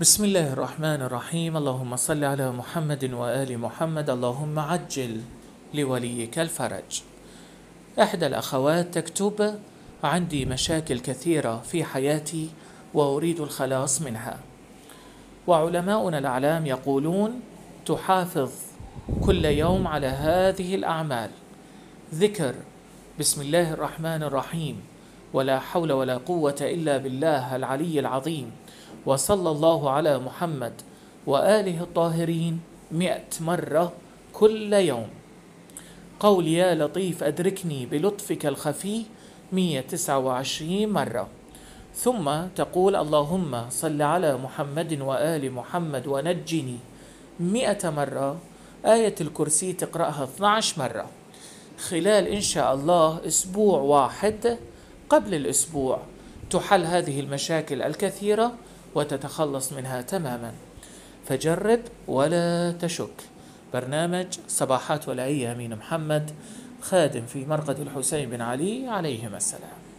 بسم الله الرحمن الرحيم اللهم صل على محمد وآل محمد اللهم عجل لوليك الفرج إحدى الأخوات تكتب عندي مشاكل كثيرة في حياتي وأريد الخلاص منها وعلماؤنا الأعلام يقولون تحافظ كل يوم على هذه الأعمال ذكر بسم الله الرحمن الرحيم ولا حول ولا قوة إلا بالله العلي العظيم وصلى الله على محمد وآله الطاهرين مئة مرة كل يوم. قول يا لطيف أدركني بلطفك الخفي 129 مرة. ثم تقول اللهم صل على محمد وآل محمد ونجني مئة مرة. آية الكرسي تقرأها 12 مرة. خلال إن شاء الله أسبوع واحد قبل الأسبوع تحل هذه المشاكل الكثيرة وتتخلص منها تماما. فجرب ولا تشك. برنامج صباحات والعية أمين محمد خادم في مرقد الحسين بن علي عليهما السلام.